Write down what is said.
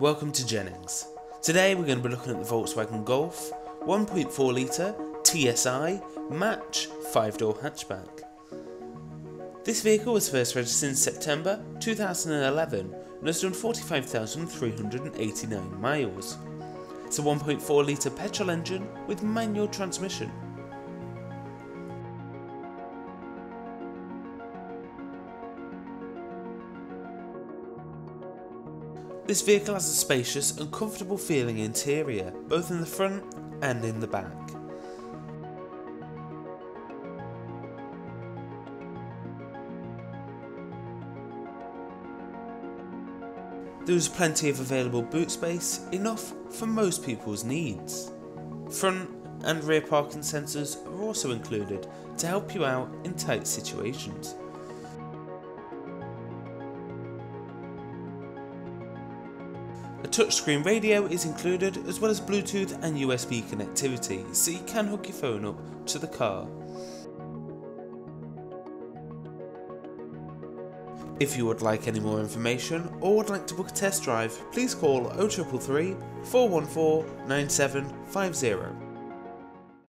Welcome to Jennings. Today we're going to be looking at the Volkswagen Golf 1.4 litre TSI Match 5 door hatchback. This vehicle was first registered in September 2011 and has done 45,389 miles. It's a 1.4 litre petrol engine with manual transmission. This vehicle has a spacious and comfortable feeling interior, both in the front and in the back. There is plenty of available boot space, enough for most people's needs. Front and rear parking sensors are also included to help you out in tight situations. A touchscreen radio is included as well as Bluetooth and USB connectivity so you can hook your phone up to the car. If you would like any more information or would like to book a test drive, please call 0333 414 9750.